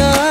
show